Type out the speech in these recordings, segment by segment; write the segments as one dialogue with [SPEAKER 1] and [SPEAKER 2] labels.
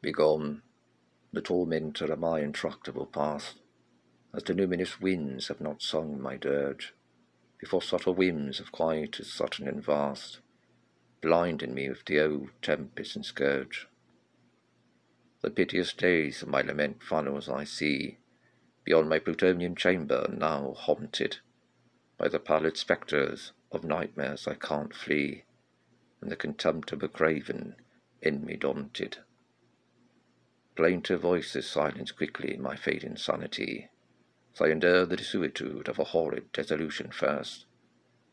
[SPEAKER 1] Begone, the tormentor of my intractable past, as the numinous winds have not sung my dirge, before subtle whims of quiet as sudden and vast, blinding me with the old tempest and scourge. The piteous days of my lament follows I see, beyond my plutonian chamber now haunted, by the pallid spectres of nightmares I can't flee, and the contempt of a craven in me daunted. Plaintive voices silence quickly my fading sanity, as I endure the desuetude of a horrid dissolution first,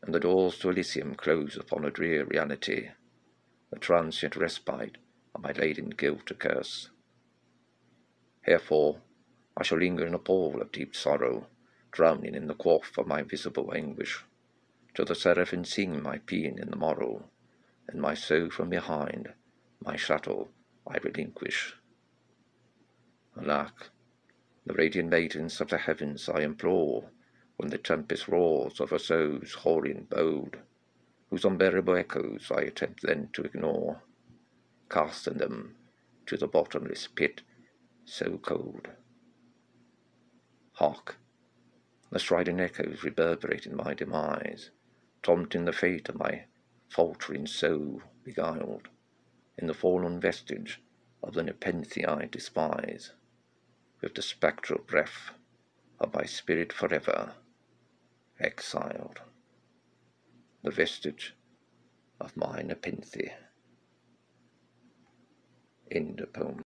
[SPEAKER 1] and the doors to Elysium close upon a drear reality, the transient respite of my laden guilt accurst. Herefore I shall linger in a pool of deep sorrow, drowning in the quaff of my visible anguish, till the seraphim sing my paean in the morrow, and my soul from behind my shuttle I relinquish. Alack, the radiant maidens of the heavens I implore, when the tempest roars over those hoary and bold, whose unbearable echoes I attempt then to ignore, casting them to the bottomless pit so cold. Hark! The strident echoes reverberate in my demise, taunting the fate of my faltering soul beguiled in the fallen vestige of the Nepenthe I despise, with the spectral breath of my spirit forever exiled, the vestige of my Nepenthe. End of poem.